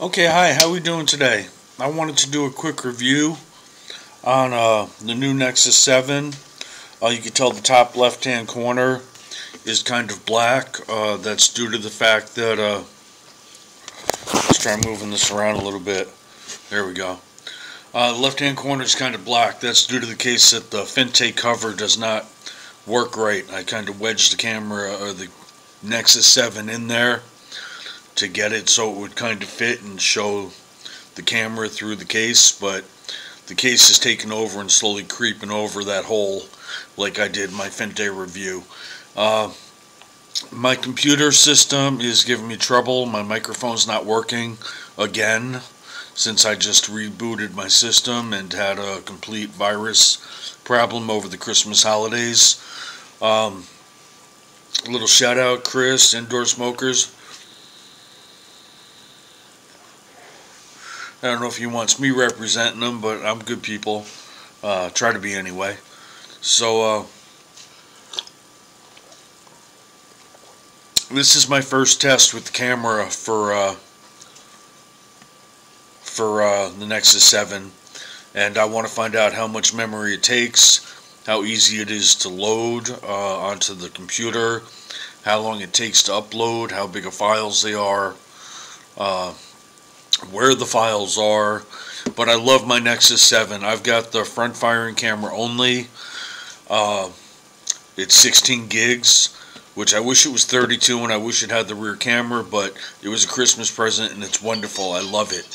Okay, hi, how are we doing today? I wanted to do a quick review on uh, the new Nexus 7. Uh, you can tell the top left-hand corner is kind of black. Uh, that's due to the fact that, uh, let's try moving this around a little bit. There we go. Uh, left-hand corner is kind of black. That's due to the case that the Fintie cover does not work right. I kind of wedged the camera or the Nexus 7 in there to get it so it would kind of fit and show the camera through the case, but the case is taking over and slowly creeping over that hole like I did my Finte review. Uh, my computer system is giving me trouble. My microphone's not working again since I just rebooted my system and had a complete virus problem over the Christmas holidays. Um, a little shout out, Chris, Indoor Smokers. I don't know if he wants me representing them, but I'm good people. Uh, try to be anyway. So, uh, this is my first test with the camera for uh, for uh, the Nexus 7, and I want to find out how much memory it takes, how easy it is to load uh, onto the computer, how long it takes to upload, how big of files they are. Where the files are. But I love my Nexus 7. I've got the front firing camera only. Uh, it's 16 gigs, which I wish it was 32 and I wish it had the rear camera, but it was a Christmas present and it's wonderful. I love it.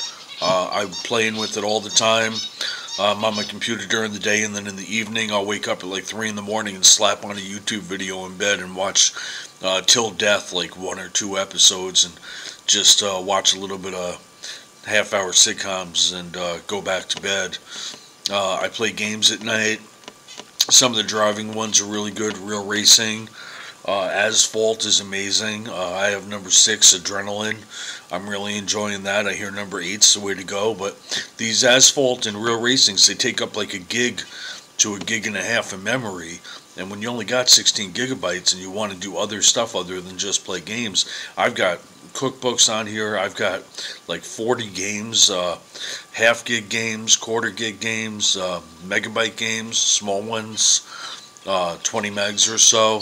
Uh, I'm playing with it all the time. I'm on my computer during the day and then in the evening I'll wake up at like 3 in the morning and slap on a YouTube video in bed and watch uh, till death like one or two episodes and just uh, watch a little bit of half hour sitcoms and uh, go back to bed. Uh, I play games at night. Some of the driving ones are really good. Real Racing. Uh, Asphalt is amazing. Uh, I have number six, Adrenaline. I'm really enjoying that. I hear number eight's the way to go. But these Asphalt and Real Racings, they take up like a gig to a gig and a half of memory. And when you only got 16 gigabytes and you want to do other stuff other than just play games, I've got cookbooks on here. I've got like 40 games, uh, half gig games, quarter gig games, uh, megabyte games, small ones, uh, 20 megs or so.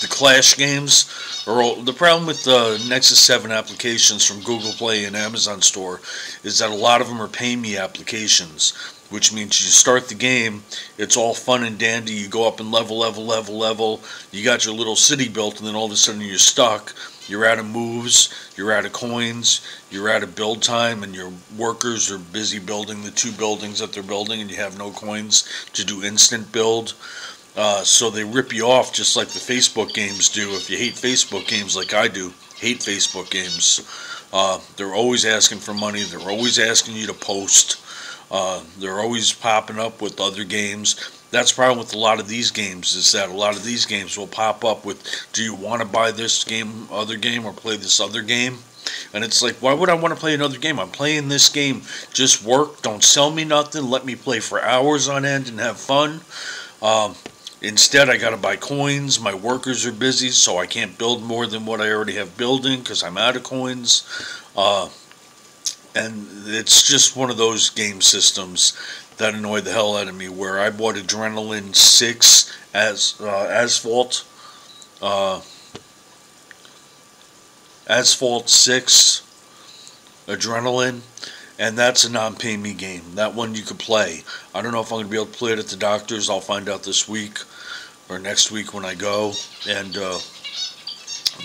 The Clash games are the problem with the Nexus 7 applications from Google Play and Amazon Store is that a lot of them are pay me applications which means you start the game, it's all fun and dandy, you go up and level, level, level, level, you got your little city built, and then all of a sudden you're stuck, you're out of moves, you're out of coins, you're out of build time, and your workers are busy building the two buildings that they're building, and you have no coins to do instant build. Uh, so they rip you off just like the Facebook games do. If you hate Facebook games like I do, hate Facebook games. Uh, they're always asking for money. They're always asking you to post. Uh, they're always popping up with other games. That's the problem with a lot of these games is that a lot of these games will pop up with do you want to buy this game other game or play this other game? And it's like why would i want to play another game? I'm playing this game. Just work. Don't sell me nothing. Let me play for hours on end and have fun. Um, instead i got to buy coins. My workers are busy so i can't build more than what i already have building because i'm out of coins. Uh, and it's just one of those game systems that annoyed the hell out of me. Where I bought Adrenaline Six as uh, Asphalt, uh, Asphalt Six, Adrenaline, and that's a non-pay me game. That one you could play. I don't know if I'm gonna be able to play it at the doctor's. I'll find out this week or next week when I go. And uh,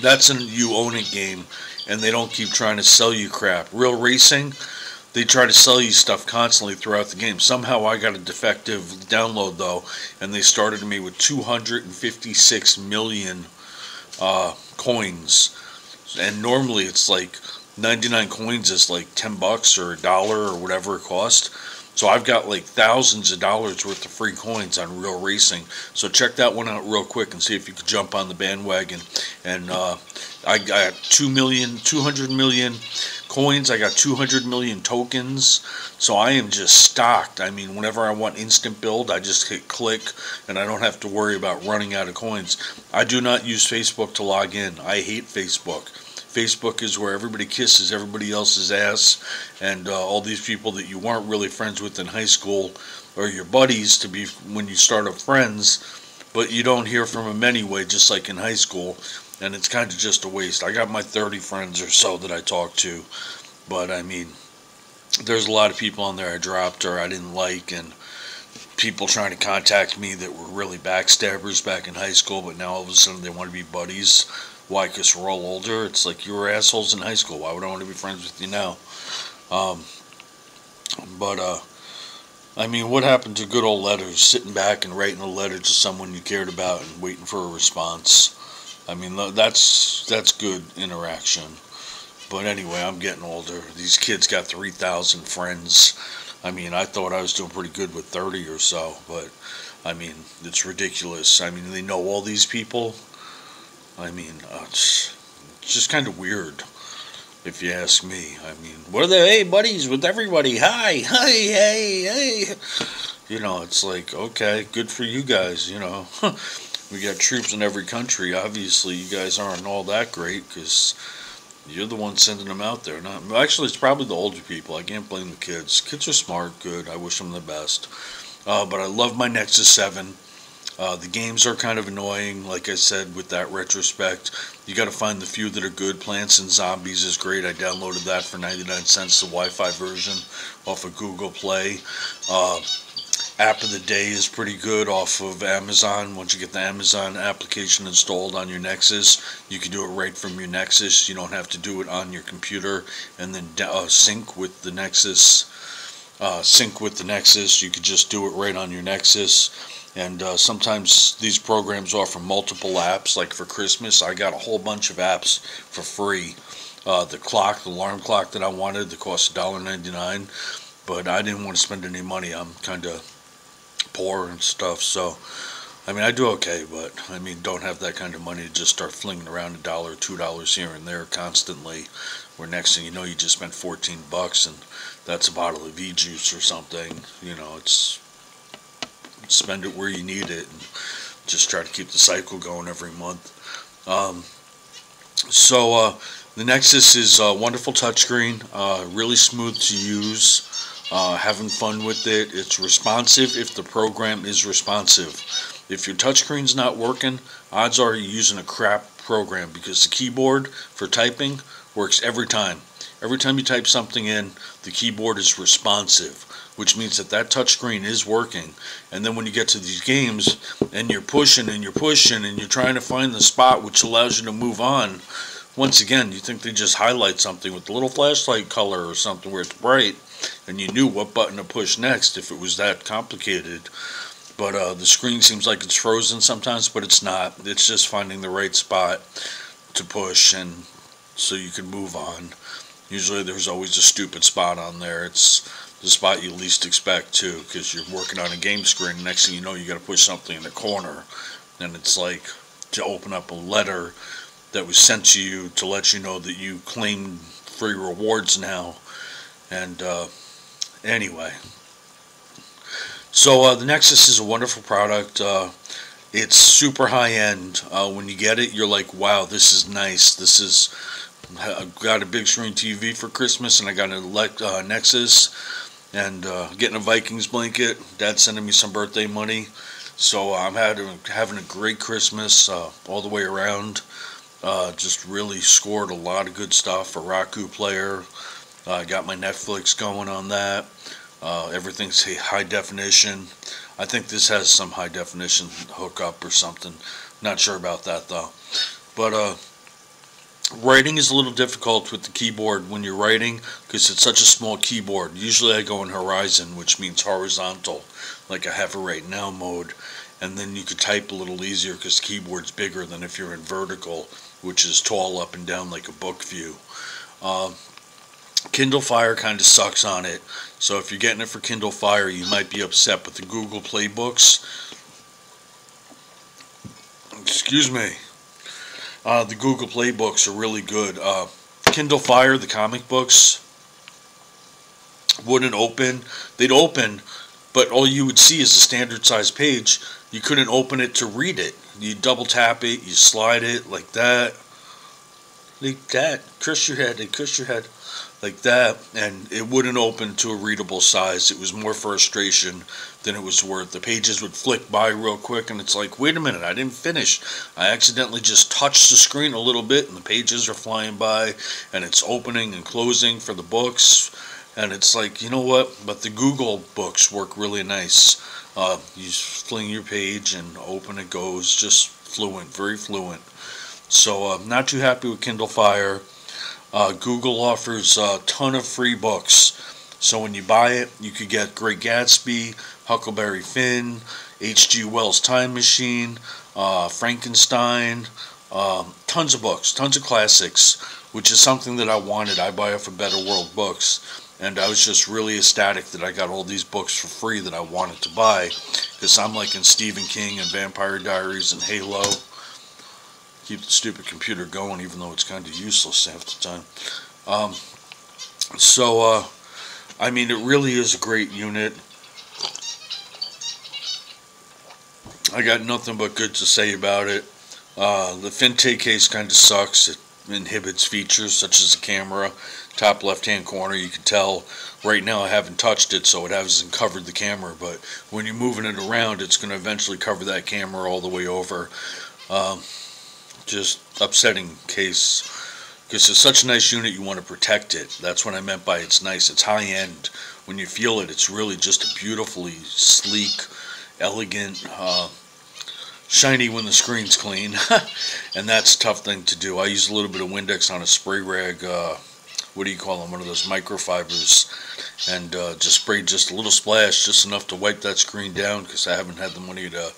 that's a you own it game, and they don't keep trying to sell you crap. Real racing they try to sell you stuff constantly throughout the game. Somehow I got a defective download though, and they started me with 256 million uh, coins, and normally it's like 99 coins is like 10 bucks or a dollar or whatever it cost. So I've got like thousands of dollars worth of free coins on Real Racing. So check that one out real quick and see if you could jump on the bandwagon. And uh, I got 2 million, 200 million coins. I got 200 million tokens. So I am just stocked. I mean, whenever I want instant build, I just hit click and I don't have to worry about running out of coins. I do not use Facebook to log in. I hate Facebook. Facebook is where everybody kisses everybody else's ass, and uh, all these people that you weren't really friends with in high school are your buddies to be when you start up friends, but you don't hear from them anyway, just like in high school, and it's kind of just a waste. I got my 30 friends or so that I talk to, but I mean, there's a lot of people on there I dropped or I didn't like, and people trying to contact me that were really backstabbers back in high school, but now all of a sudden they want to be buddies. Why? Because we're all older. It's like you were assholes in high school. Why would I want to be friends with you now? Um, but, uh, I mean, what happened to good old letters? Sitting back and writing a letter to someone you cared about and waiting for a response. I mean, that's that's good interaction. But anyway, I'm getting older. These kids got 3,000 friends. I mean, I thought I was doing pretty good with 30 or so, but I mean, it's ridiculous. I mean, they know all these people. I mean, uh, it's, just kind of weird, if you ask me. I mean, what are they? Hey, buddies with everybody. Hi, hi, hey, hey. You know, it's like, okay, good for you guys, you know. we got troops in every country. Obviously, you guys aren't all that great because you're the one sending them out there. Not actually, it's probably the older people. I can't blame the kids. Kids are smart, good. I wish them the best. Uh, but I love my Nexus Seven. Uh, the games are kind of annoying, like I said, with that retrospect. You got to find the few that are good. Plants and Zombies is great. I downloaded that for 99 cents, the Wi-Fi version, off of Google Play. Uh, app of the day is pretty good off of Amazon. Once you get the Amazon application installed on your Nexus, you can do it right from your Nexus. You don't have to do it on your computer and then uh, sync with the Nexus. Uh, sync with the Nexus. You could just do it right on your Nexus. And uh, sometimes these programs offer multiple apps. Like for Christmas, I got a whole bunch of apps for free. Uh, the clock, the alarm clock that I wanted, that cost $1.99 but I didn't want to spend any money. I'm kind of poor and stuff. So, I mean, I do okay, but I mean, don't have that kind of money to just start flinging around a dollar, two dollars here and there constantly. Where next thing you know, you just spent 14 bucks, and that's a bottle of E-juice or something. You know, it's spend it where you need it, and just try to keep the cycle going every month. Um, so uh, the Nexus is a wonderful touchscreen, uh, really smooth to use uh, having fun with it. It's responsive if the program is responsive. If your touchscreen's not working, odds are you're using a crap program because the keyboard for typing works every time. Every time you type something in, the keyboard is responsive, which means that that touchscreen is working. And then when you get to these games and you're pushing and you're pushing and you're trying to find the spot which allows you to move on, once again, you think they just highlight something with a little flashlight color or something where it's bright and you knew what button to push next if it was that complicated. But uh, the screen seems like it's frozen sometimes, but it's not. It's just finding the right spot to push and so you can move on. Usually there's always a stupid spot on there. It's the spot you least expect too because you're working on a game screen. Next thing you know, you got to push something in the corner. And it's like to open up a letter that was sent to you to let you know that you claimed free rewards now and uh, anyway, so uh, the Nexus is a wonderful product. Uh, it's super high end. Uh, when you get it, you're like, wow, this is nice. This is. I got a big screen TV for Christmas, and I got a uh, Nexus, and uh, getting a Vikings blanket. Dad's sending me some birthday money, so I'm having having a great Christmas all the way around. just really scored a lot of good stuff. for Roku player, uh, I uh, got my Netflix going on that. Uh, everything's high definition. I think this has some high definition hookup or something. Not sure about that though. But uh, writing is a little difficult with the keyboard when you're writing because it's such a small keyboard. Usually I go in horizon, which means horizontal, like I have a right now mode. And then you could type a little easier because the keyboard's bigger than if you're in vertical, which is tall up and down like a book view. Uh, Kindle Fire kind of sucks on it. So if you're getting it for Kindle Fire, you might be upset. with the Google Playbooks. excuse me, uh, the Google Play books are really good. Uh, Kindle Fire, the comic books, wouldn't open. They'd open, but all you would see is a standard size page. You couldn't open it to read it. You double tap it, you slide it like that. like that. Curse your head. and curse your head like that, and it wouldn't open to a readable size. It was more frustration than it was worth. The pages would flick by real quick, and it's like, wait a minute, I didn't finish. I accidentally just touched the screen a little bit, and the pages are flying by, and it's opening and closing for the books. And it's like, you know what? But the Google books work really nice. Uh, you fling your page and open it goes, just fluent, very fluent. So I'm uh, not too happy with Kindle Fire. Uh, Google offers a ton of free books. So when you buy it, you could get Great Gatsby, Huckleberry Finn, H.G. Wells' Time Machine, uh, Frankenstein, um, tons of books, tons of classics, which is something that I wanted. I buy off of Better World Books. And I was just really ecstatic that I got all these books for free that I wanted to buy. Because I'm like in Stephen King and Vampire Diaries and Halo. Keep the stupid computer going even though it's kind of useless half the time. Um, so, uh, I mean, it really is a great unit. I got nothing but good to say about it. Uh, the Fintie case kind of sucks. It inhibits features such as the camera. Top left hand corner, you can tell right now I haven't touched it, so it hasn't covered the camera. But when you're moving it around, it's going to eventually cover that camera all the way over. Um, just upsetting case because it's such a nice unit, you want to protect it. That's what I meant by it's nice. It's high end. When you feel it, it's really just a beautifully sleek, elegant. Uh, shiny when the screen's clean, and that's a tough thing to do. I use a little bit of Windex on a spray rag, uh, what do you call them, one of those microfibers, and uh, just spray just a little splash, just enough to wipe that screen down, because I haven't had the money to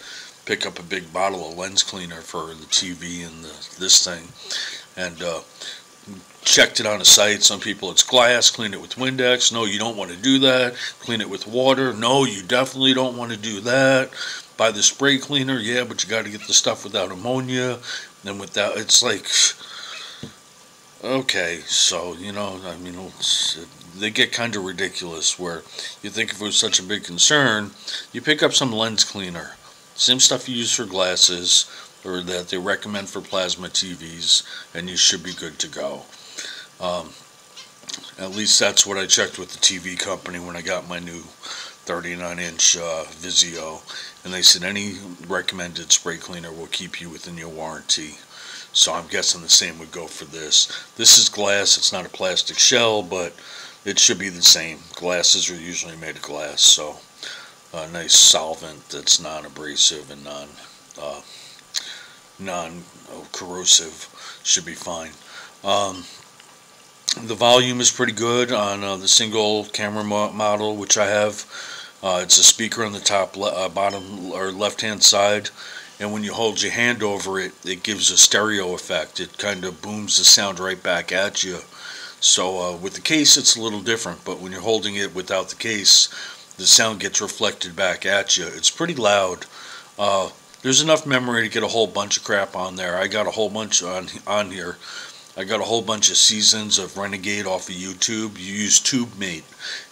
pick up a big bottle of lens cleaner for the TV and the, this thing, and uh, checked it on a site. Some people, it's glass, clean it with Windex. No, you don't want to do that. Clean it with water. No, you definitely don't want to do that buy the spray cleaner, yeah, but you got to get the stuff without ammonia. And without, it's like, okay, so, you know, I mean, they get kind of ridiculous where you think if it was such a big concern, you pick up some lens cleaner. Same stuff you use for glasses or that they recommend for plasma TVs, and you should be good to go. Um, at least that's what I checked with the TV company when I got my new 39 inch uh, Vizio, and they said any recommended spray cleaner will keep you within your warranty. So I'm guessing the same would go for this. This is glass, it's not a plastic shell, but it should be the same. Glasses are usually made of glass, so a nice solvent that's non-abrasive and non uh, non-corrosive should be fine. Um, the volume is pretty good on uh, the single camera mo model, which I have. Uh, it's a speaker on the top uh, bottom or left hand side and when you hold your hand over it it gives a stereo effect it kind of booms the sound right back at you so uh, with the case it's a little different but when you're holding it without the case the sound gets reflected back at you it's pretty loud uh, there's enough memory to get a whole bunch of crap on there I got a whole bunch on on here I got a whole bunch of seasons of Renegade off of YouTube. You use TubeMate,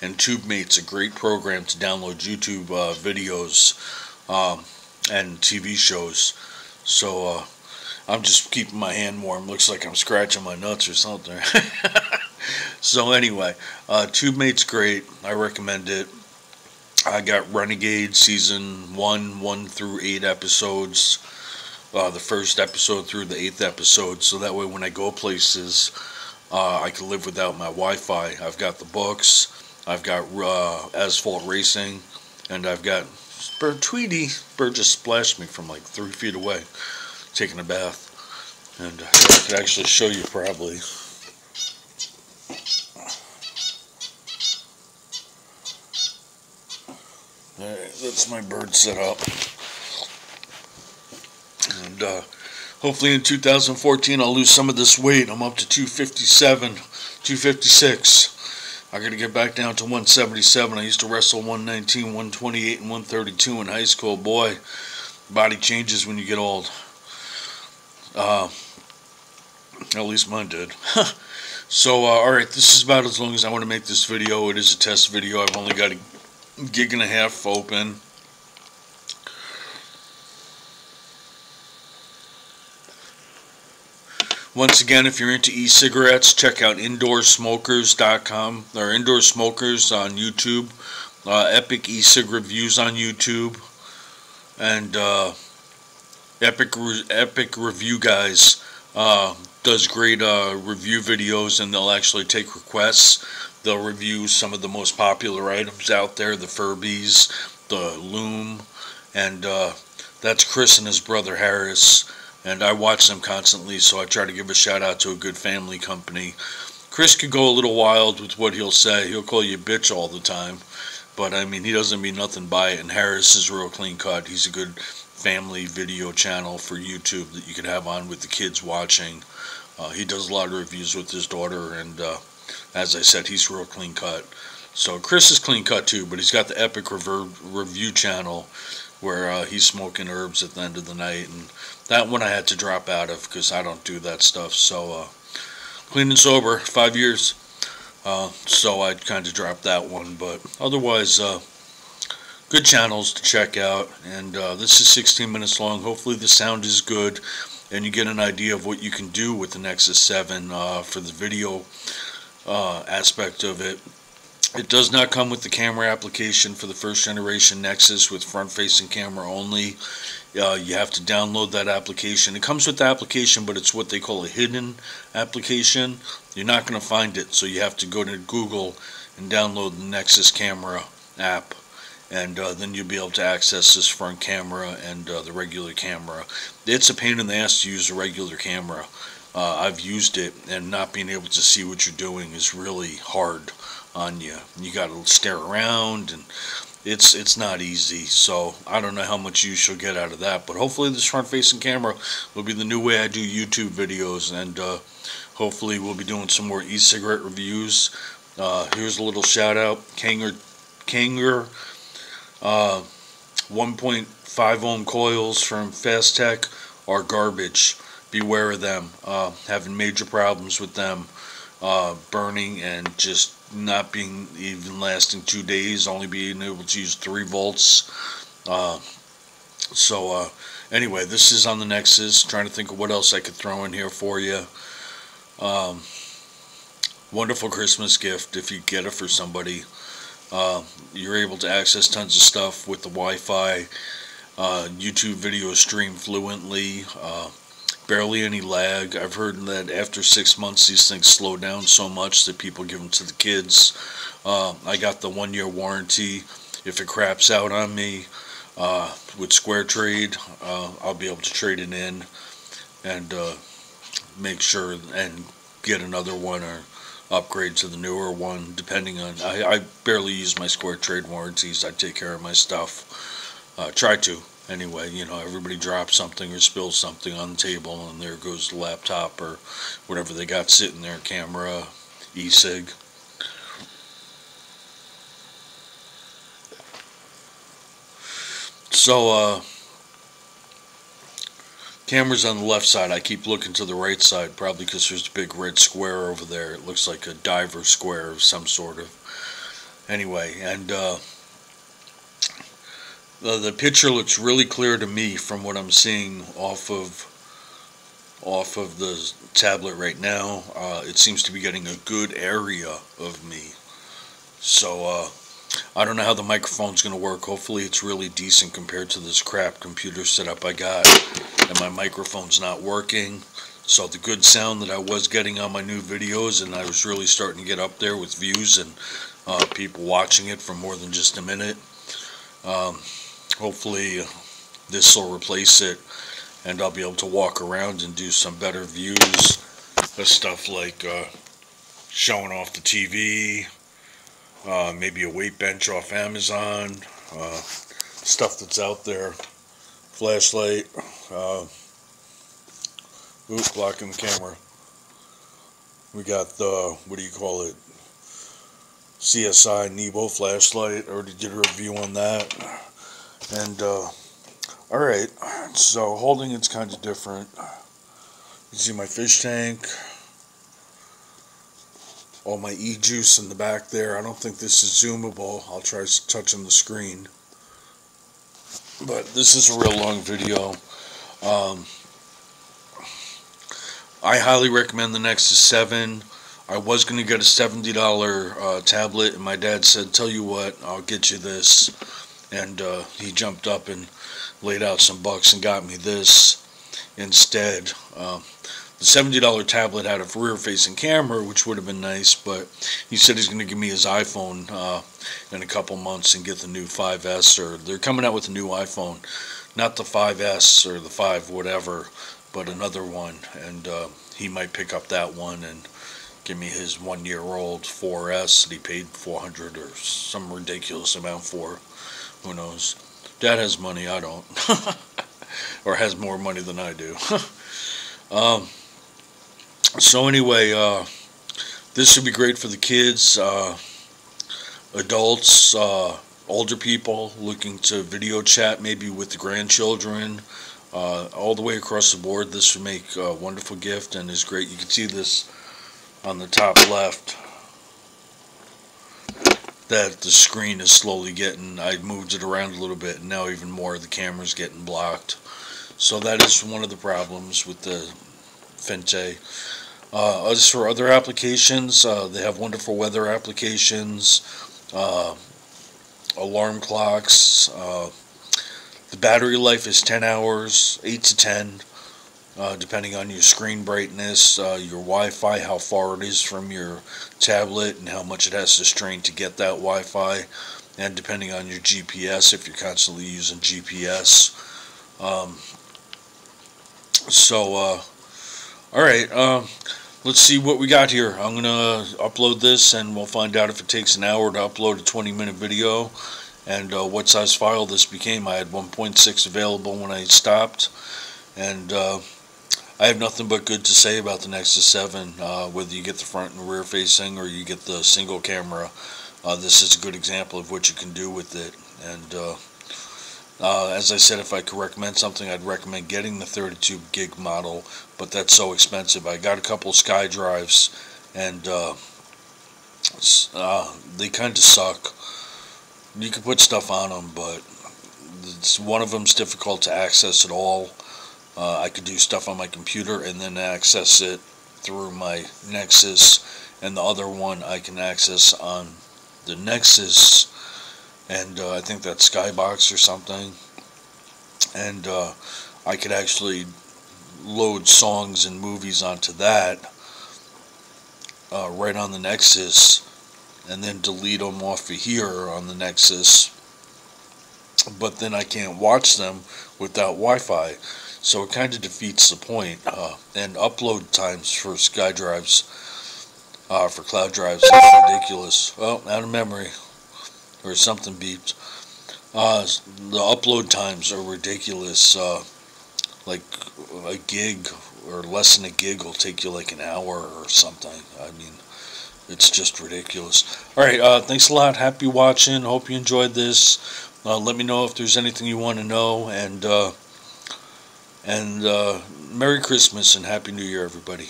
and TubeMate's a great program to download YouTube uh, videos um, and TV shows. So uh, I'm just keeping my hand warm. Looks like I'm scratching my nuts or something. so anyway, uh, TubeMate's great. I recommend it. I got Renegade season one, one through eight episodes uh, the first episode through the eighth episode, so that way when I go places, uh, I can live without my Wi-Fi. I've got the books, I've got uh, Asphalt Racing, and I've got Bird Tweety. Bird just splashed me from like three feet away, taking a bath, and I could actually show you probably. Alright, that's my bird set up. And uh, hopefully in 2014 I'll lose some of this weight. I'm up to 257, 256. I got to get back down to 177. I used to wrestle 119, 128, and 132 in high school. Boy, body changes when you get old. Uh, at least mine did. so, uh, alright, this is about as long as I want to make this video. It is a test video. I've only got a gig and a half open. Once again, if you're into e-cigarettes, check out indoorsmokers.com or Indoor Smokers on YouTube, uh, Epic e-cig reviews on YouTube, and uh, Epic Re- Epic Review Guys uh, does great uh, review videos, and they'll actually take requests. They'll review some of the most popular items out there, the Furbies, the Loom, and uh, that's Chris and his brother Harris. And I watch them constantly, so I try to give a shout out to a good family company. Chris could go a little wild with what he'll say. He'll call you bitch all the time. But I mean, he doesn't mean nothing by it. And Harris is real clean cut. He's a good family video channel for YouTube that you could have on with the kids watching. Uh, he does a lot of reviews with his daughter, and uh, as I said, he's real clean cut. So Chris is clean cut too, but he's got the Epic Review channel where uh, he's smoking herbs at the end of the night, and that one I had to drop out of because I don't do that stuff. So uh, clean and sober, five years. Uh, so I kind of dropped that one, but otherwise, uh, good channels to check out. And uh, this is 16 minutes long. Hopefully, the sound is good, and you get an idea of what you can do with the Nexus 7 uh, for the video uh, aspect of it. It does not come with the camera application for the first generation Nexus with front facing camera only. Uh, you have to download that application. It comes with the application, but it's what they call a hidden application. You're not going to find it, so you have to go to Google and download the Nexus camera app. And uh, then you'll be able to access this front camera and uh, the regular camera. It's a pain in the ass to use a regular camera. Uh, I've used it, and not being able to see what you're doing is really hard on you. You got to stare around, and it's it's not easy. So I don't know how much use you'll get out of that, but hopefully this front-facing camera will be the new way I do YouTube videos, and uh, hopefully we'll be doing some more e-cigarette reviews. Uh, here's a little shout out, Kanger, Kanger, uh, 1.5 ohm coils from FastTech are garbage beware of them. Uh, having major problems with them uh, burning and just not being even lasting two days, only being able to use three volts. Uh, so uh, anyway, this is on the Nexus. Trying to think of what else I could throw in here for you. Um, wonderful Christmas gift if you get it for somebody. Uh, you're able to access tons of stuff with the Wi-Fi. Uh, YouTube video stream fluently. Uh, barely any lag. I've heard that after six months these things slow down so much that people give them to the kids. Uh, I got the one year warranty. If it craps out on me uh, with Square Trade, uh, I'll be able to trade it in and make sure and get another one or upgrade to the newer one depending on I, I barely use my Square Trade warranties. I take care of my stuff. Uh, try to anyway, you know, everybody drops something or spills something on the table, and there goes the laptop or whatever they got sitting there, camera, e-cig. So, uh, camera's on the left side. I keep looking to the right side, probably because there's a big red square over there. It looks like a diver square of some sort of. Anyway, and, uh, the, the picture looks really clear to me from what I'm seeing off of off of the tablet right now. Uh, it seems to be getting a good area of me. So uh, I don't know how the microphone's going to work. Hopefully it's really decent compared to this crap computer setup I got. And my microphone's not working. So the good sound that I was getting on my new videos and I was really starting to get up there with views and uh, people watching it for more than just a minute. Um, hopefully this will replace it and I'll be able to walk around and do some better views of stuff like uh, showing off the TV, uh, maybe a weight bench off Amazon, uh, stuff that's out there, flashlight, uh, blocking the camera. We got the, what do you call it, CSI Nebo flashlight, already did a review on that. And, uh, alright, so holding it's kind of different. You see my fish tank. All my e-juice in the back there. I don't think this is zoomable. I'll try touching the screen. But this is a real long video. Um, I highly recommend the Nexus 7. I was going to get a $70 uh, tablet, and my dad said, Tell you what, I'll get you this. And uh, he jumped up and laid out some bucks and got me this instead. Uh, the $70 tablet had a rear facing camera, which would have been nice, but he said he's going to give me his iPhone uh, in a couple months and get the new 5S, or they're coming out with a new iPhone. Not the 5S or the 5 whatever, but another one. And uh, he might pick up that one and give me his one year old 4S that he paid 400 or some ridiculous amount for. Who knows? Dad has money, I don't. or has more money than I do. um, so anyway, uh, this should be great for the kids, uh, adults, uh, older people looking to video chat maybe with the grandchildren. Uh, all the way across the board, this would make a wonderful gift and is great. You can see this on the top left that the screen is slowly getting, I moved it around a little bit and now even more of the camera's getting blocked. So that is one of the problems with the Fintie. Uh, as for other applications, uh, they have wonderful weather applications, uh, alarm clocks. Uh, the battery life is 10 hours, 8 to 10 uh, depending on your screen brightness, uh, your Wi-Fi, how far it is from your tablet, and how much it has to strain to get that Wi-Fi, and depending on your GPS, if you're constantly using GPS. Um, so, all right, uh, let's see what we got here. I'm going to upload this, and we'll find out if it takes an hour to upload a 20-minute video, and uh, what size file this became. I had 1.6 available when I stopped, and uh, I have nothing but good to say about the Nexus 7, uh, whether you get the front and rear facing or you get the single camera. Uh, this is a good example of what you can do with it. And uh, as I said, if I could recommend something, I'd recommend getting the 32 gig model, but that's so expensive. I got a couple Sky drives, and uh, uh, they kind of suck. You can put stuff on them, but one of them's difficult to access at all. Uh, I could do stuff on my computer and then access it through my Nexus, and the other one I can access on the Nexus, and uh, I think that's Skybox or something, and uh, I could actually load songs and movies onto that uh, right on the Nexus, and then delete them off of here on the Nexus, but then I can't watch them without Wi-Fi. So it kind of defeats the point. Uh, and upload times for SkyDrives, uh, for cloud drives, is ridiculous. Well, out of memory, or something beeped. Uh, the upload times are ridiculous. Uh, like a gig or less than a gig will take you like an hour or something. I mean, it's just ridiculous. All right, uh, thanks a lot. Happy watching. Hope you enjoyed this. Uh, let me know if there's anything you want to know, and uh, and uh, Merry Christmas and Happy New Year, everybody.